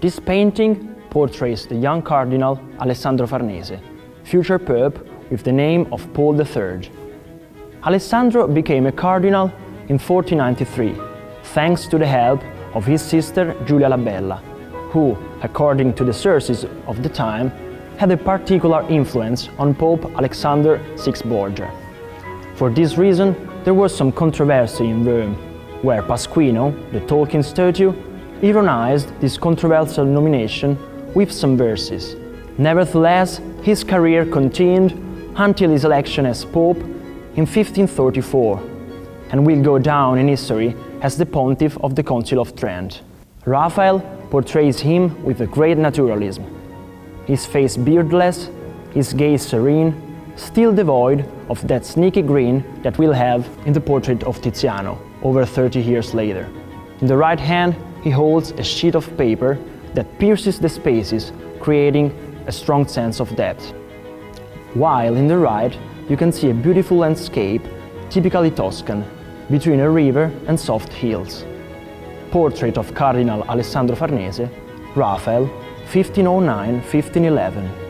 This painting portrays the young Cardinal Alessandro Farnese, future Pope with the name of Paul III. Alessandro became a cardinal in 1493, thanks to the help of his sister Giulia la Bella, who, according to the sources of the time, had a particular influence on Pope Alexander VI Borgia. For this reason, there was some controversy in Rome, where Pasquino, the talking statue, ironized this controversial nomination with some verses. Nevertheless, his career continued until his election as Pope in 1534 and will go down in history as the pontiff of the Council of Trent. Raphael portrays him with a great naturalism. His face beardless, his gaze serene, still devoid of that sneaky grin that we'll have in the portrait of Tiziano over 30 years later. In the right hand, he holds a sheet of paper that pierces the spaces, creating a strong sense of depth. While in the right, you can see a beautiful landscape, typically Toscan, between a river and soft hills. Portrait of Cardinal Alessandro Farnese, Raphael, 1509-1511.